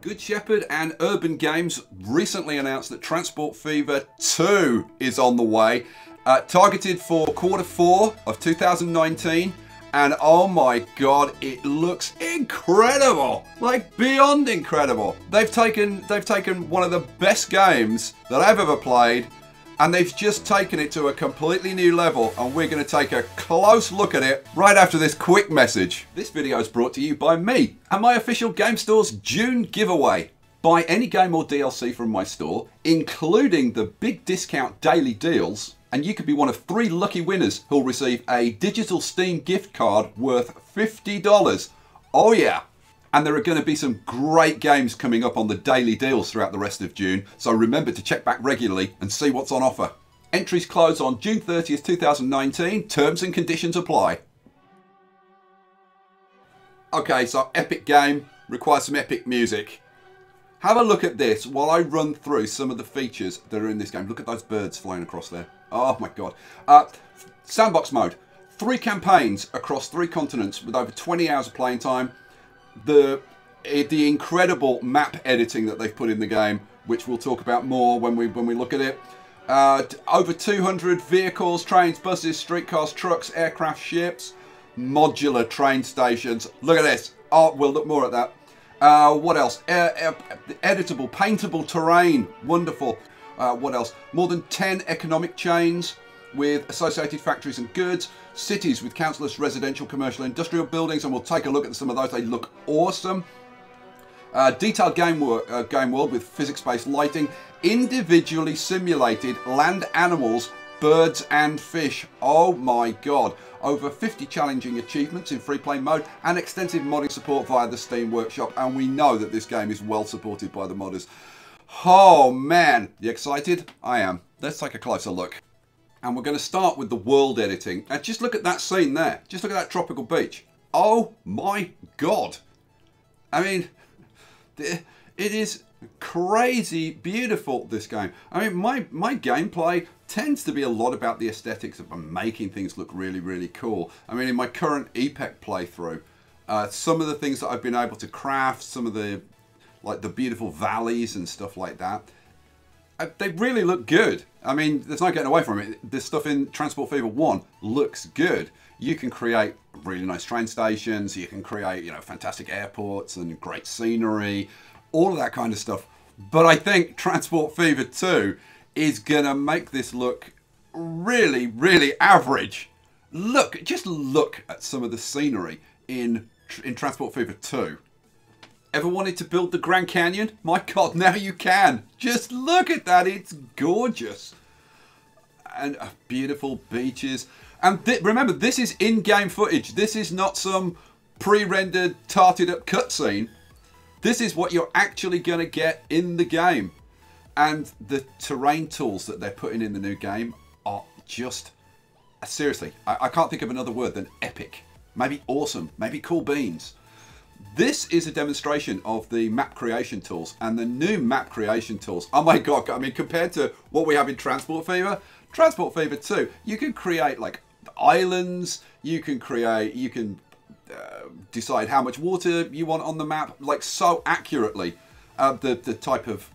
Good Shepherd and Urban Games recently announced that Transport Fever 2 is on the way, uh, targeted for quarter four of 2019. And oh my god, it looks incredible! Like beyond incredible. They've taken they've taken one of the best games that I've ever played and they've just taken it to a completely new level and we're going to take a close look at it right after this quick message. This video is brought to you by me and my official game store's June giveaway. Buy any game or DLC from my store, including the big discount daily deals, and you could be one of three lucky winners who'll receive a digital Steam gift card worth $50. Oh yeah, and there are going to be some great games coming up on the daily deals throughout the rest of June, so remember to check back regularly and see what's on offer. Entries close on June 30th, 2019. Terms and conditions apply. Okay, so epic game requires some epic music. Have a look at this while I run through some of the features that are in this game. Look at those birds flying across there. Oh my god. Uh, sandbox mode. Three campaigns across three continents with over 20 hours of playing time the eh, the incredible map editing that they've put in the game, which we'll talk about more when we when we look at it. Uh, over 200 vehicles, trains, buses, streetcars, trucks, aircraft, ships, modular train stations. Look at this. Oh, we'll look more at that. Uh, what else? Uh, editable, paintable terrain. Wonderful. Uh, what else? More than 10 economic chains with associated factories and goods, cities with councillors, residential, commercial, industrial buildings, and we'll take a look at some of those. They look awesome. Uh, detailed game, uh, game world with physics-based lighting, individually simulated land animals, birds and fish. Oh my god. Over 50 challenging achievements in free play mode and extensive modding support via the Steam Workshop. And we know that this game is well supported by the modders. Oh man, you excited? I am. Let's take a closer look and we're going to start with the world editing. And just look at that scene there. Just look at that tropical beach. Oh my god. I mean, it is crazy beautiful, this game. I mean, my, my gameplay tends to be a lot about the aesthetics of making things look really, really cool. I mean, in my current EPEC playthrough, uh, some of the things that I've been able to craft, some of the, like the beautiful valleys and stuff like that, uh, they really look good. I mean, there's no getting away from it. This stuff in Transport Fever 1 looks good. You can create really nice train stations, you can create, you know, fantastic airports and great scenery, all of that kind of stuff. But I think Transport Fever 2 is going to make this look really, really average. Look, just look at some of the scenery in, in Transport Fever 2. Ever wanted to build the Grand Canyon? My god, now you can. Just look at that, it's gorgeous. And uh, beautiful beaches. And th remember, this is in-game footage. This is not some pre-rendered, tarted up cutscene. This is what you're actually going to get in the game. And the terrain tools that they're putting in the new game are just, seriously, I, I can't think of another word than epic. Maybe awesome, maybe cool beans. This is a demonstration of the map creation tools and the new map creation tools. Oh my god, I mean compared to what we have in Transport Fever, Transport Fever 2, you can create like islands, you can create, you can uh, decide how much water you want on the map, like so accurately. Uh, the, the type of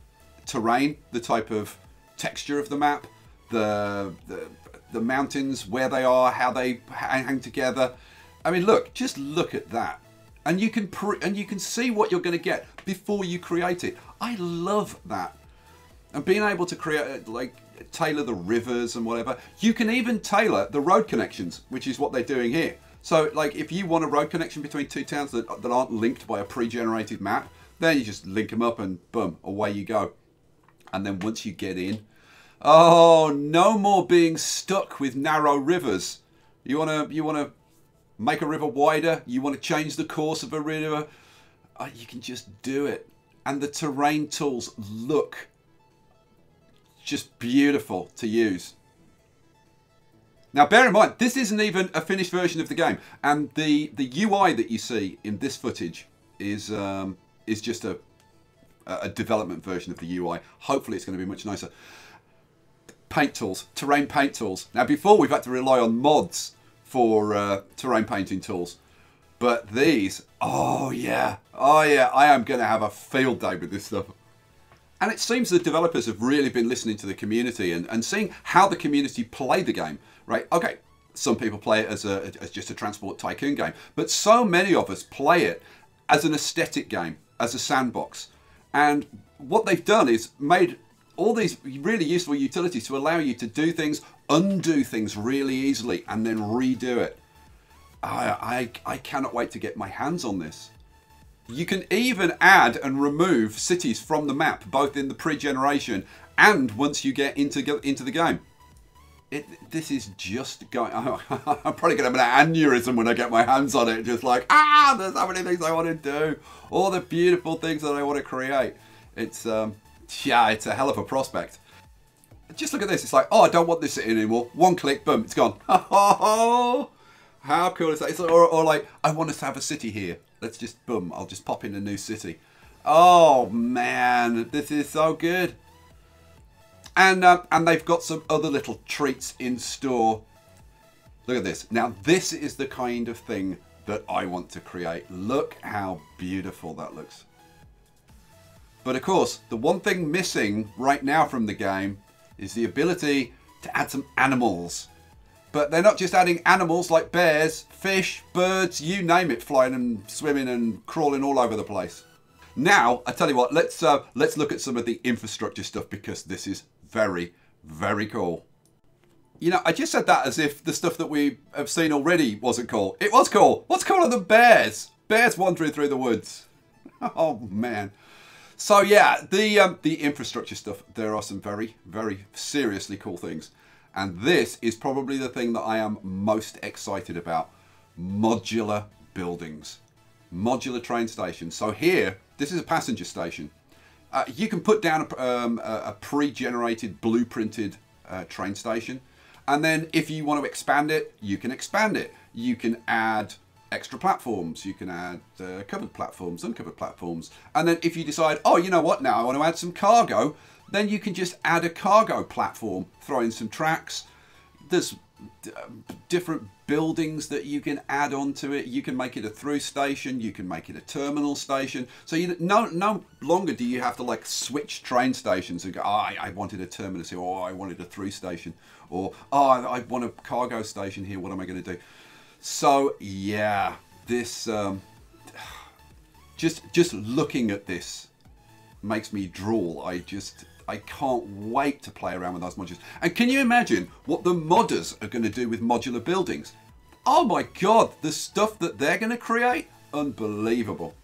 terrain, the type of texture of the map, the, the, the mountains, where they are, how they hang together. I mean, look, just look at that and you can and you can see what you're going to get before you create it. I love that, and being able to create uh, like tailor the rivers and whatever. You can even tailor the road connections, which is what they're doing here. So, like, if you want a road connection between two towns that, that aren't linked by a pre-generated map, then you just link them up and boom, away you go. And then once you get in, oh, no more being stuck with narrow rivers. You wanna you wanna make a river wider, you want to change the course of a river, uh, you can just do it. And the terrain tools look just beautiful to use. Now bear in mind, this isn't even a finished version of the game. And the, the UI that you see in this footage is, um, is just a, a development version of the UI. Hopefully it's going to be much nicer. Paint tools, terrain paint tools. Now before we've had to rely on mods for uh, terrain painting tools. But these, oh yeah, oh yeah, I am going to have a field day with this stuff. And it seems the developers have really been listening to the community and, and seeing how the community play the game, right? Okay, some people play it as, a, as just a transport tycoon game, but so many of us play it as an aesthetic game, as a sandbox. And what they've done is made all these really useful utilities to allow you to do things, undo things really easily, and then redo it. I, I, I cannot wait to get my hands on this. You can even add and remove cities from the map, both in the pre-generation and once you get into into the game. It, this is just going. I'm probably going to have an aneurysm when I get my hands on it. Just like ah, there's so many things I want to do, all the beautiful things that I want to create. It's um, yeah, it's a hell of a prospect. Just look at this. It's like oh, I don't want this city anymore. One click, boom, it's gone. How cool is that? It's, or, or like I want us to have a city here. Let's just, boom, I'll just pop in a new city. Oh, man, this is so good. And, uh, and they've got some other little treats in store. Look at this. Now, this is the kind of thing that I want to create. Look how beautiful that looks. But of course, the one thing missing right now from the game is the ability to add some animals. But they're not just adding animals like bears, fish, birds, you name it, flying and swimming and crawling all over the place. Now, I tell you what, let's uh, let's look at some of the infrastructure stuff because this is very, very cool. You know, I just said that as if the stuff that we have seen already wasn't cool. It was cool. What's cooler than bears? Bears wandering through the woods. Oh man. So yeah, the um, the infrastructure stuff. There are some very, very seriously cool things. And this is probably the thing that I am most excited about. Modular buildings. Modular train stations. So here, this is a passenger station. Uh, you can put down a, um, a pre-generated, blueprinted uh, train station. And then if you want to expand it, you can expand it. You can add extra platforms. You can add uh, covered platforms, uncovered platforms. And then if you decide, oh, you know what, now I want to add some cargo, then you can just add a cargo platform, throw in some tracks. There's different buildings that you can add onto it. You can make it a through station. You can make it a terminal station. So you no no longer do you have to like switch train stations and go. Oh, I, I wanted a terminus here, or I wanted a through station, or oh, I want a cargo station here. What am I going to do? So yeah, this um, just just looking at this makes me drool. I just I can't wait to play around with those modules. And can you imagine what the modders are going to do with modular buildings? Oh my god, the stuff that they're going to create? Unbelievable.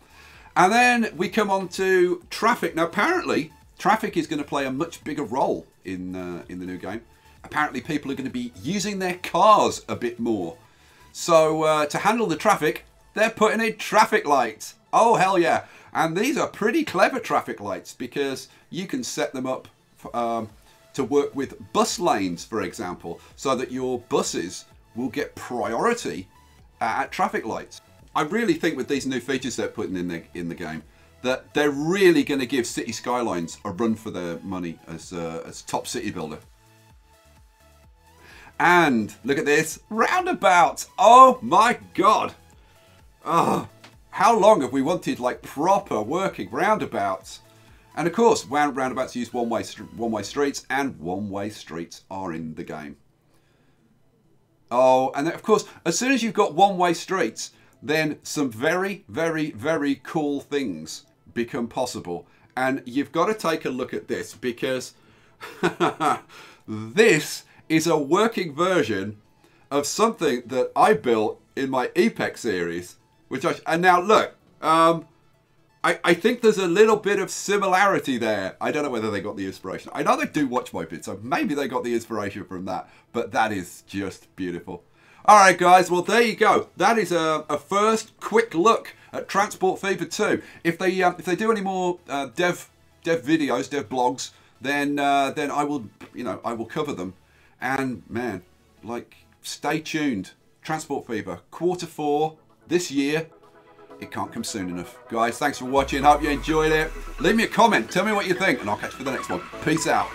And then we come on to traffic. Now apparently, traffic is going to play a much bigger role in, uh, in the new game. Apparently people are going to be using their cars a bit more. So uh, to handle the traffic, they're putting in traffic lights. Oh hell yeah. And these are pretty clever traffic lights because you can set them up um, to work with bus lanes, for example, so that your buses will get priority at traffic lights. I really think with these new features they're putting in the, in the game, that they're really going to give City Skylines a run for their money as, uh, as top city builder. And look at this, roundabout. Oh my god. Oh, how long have we wanted like proper working roundabouts? And of course, roundabouts use one-way one-way streets, and one-way streets are in the game. Oh, and of course, as soon as you've got one-way streets, then some very, very, very cool things become possible. And you've got to take a look at this because this is a working version of something that I built in my EPEX series which I and now look, um, I I think there's a little bit of similarity there. I don't know whether they got the inspiration. I know they do watch my bits, so maybe they got the inspiration from that. But that is just beautiful. All right, guys. Well, there you go. That is a, a first quick look at Transport Fever 2. If they um, if they do any more uh, dev dev videos, dev blogs, then uh, then I will you know I will cover them. And man, like stay tuned. Transport Fever quarter four this year. It can't come soon enough. Guys, thanks for watching. Hope you enjoyed it. Leave me a comment. Tell me what you think, and I'll catch you for the next one. Peace out.